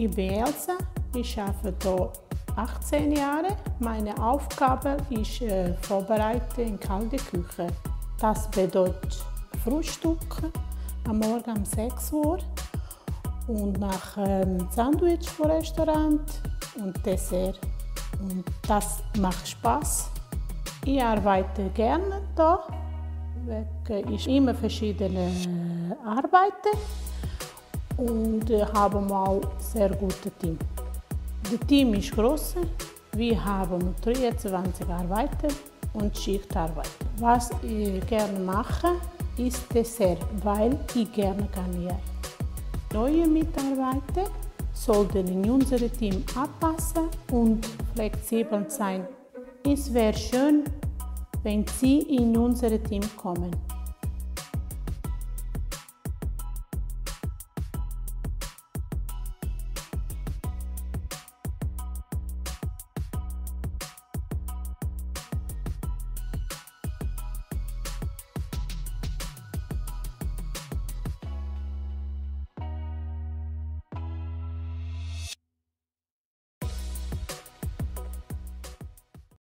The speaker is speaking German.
Ich bin Elsa, ich arbeite hier 18 Jahre. Meine Aufgabe ist äh, Vorbereiten in kalte Küche. Das bedeutet Frühstück am Morgen um 6 Uhr und nach ähm, Sandwich vom Restaurant und Dessert. Und das macht Spaß. Ich arbeite gerne da. Ich immer verschiedene Arbeiten und habe auch sehr gute Team. Das Team ist groß. Wir haben 23 Arbeiter und Schichtarbeit. Was ich gerne mache, ist Dessert, weil ich gerne garniere. Neue Mitarbeiter sollten in unser Team anpassen und flexibel sein. Es wäre schön, wenn Sie in unser Team kommen.